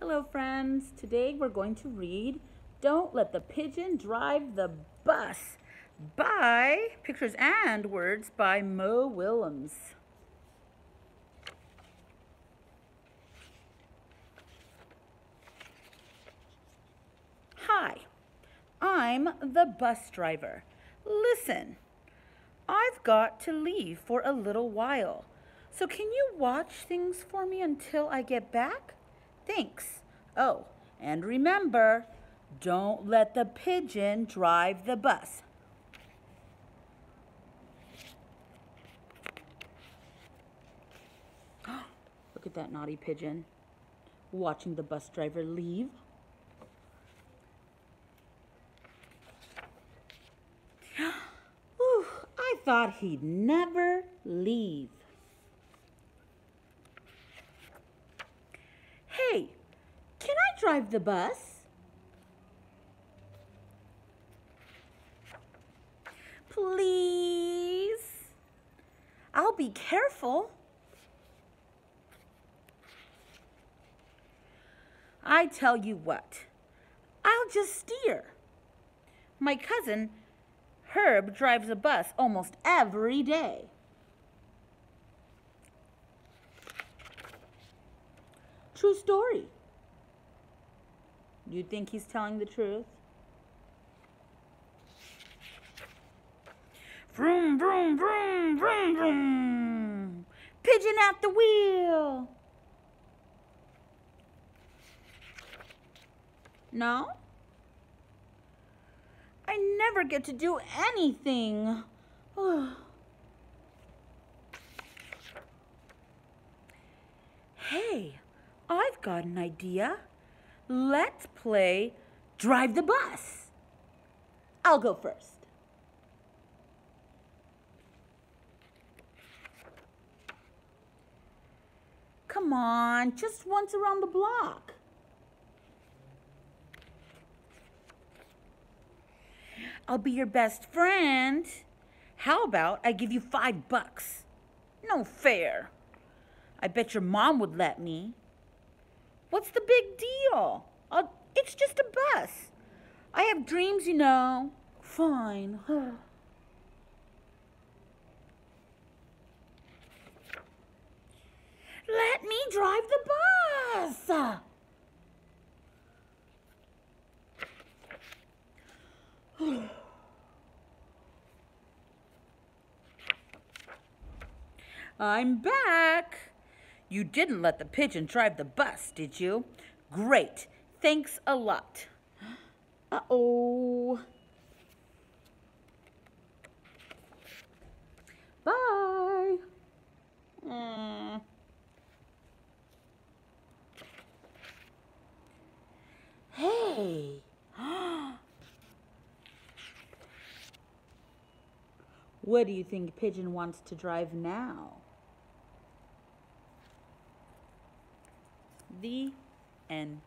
Hello, friends. Today we're going to read Don't Let the Pigeon Drive the Bus by Pictures and Words by Mo Willems. Hi, I'm the bus driver. Listen, I've got to leave for a little while. So can you watch things for me until I get back? Thanks. Oh, and remember, don't let the pigeon drive the bus. Look at that naughty pigeon watching the bus driver leave. Whew, I thought he'd never leave. Hey, can I drive the bus? Please. I'll be careful. I tell you what, I'll just steer. My cousin, Herb, drives a bus almost every day. True story. Do you think he's telling the truth? Vroom, vroom, vroom, vroom, vroom. Pigeon at the wheel. No? I never get to do anything. hey, I've got an idea. Let's play Drive the Bus. I'll go first. Come on, just once around the block. I'll be your best friend. How about I give you five bucks? No fair. I bet your mom would let me. What's the big deal? I'll, it's just a bus. I have dreams, you know. Fine. Let me drive the bus. I'm back. You didn't let the pigeon drive the bus, did you? Great. Thanks a lot. Uh-oh. Bye. Mm. Hey. what do you think Pigeon wants to drive now? The end.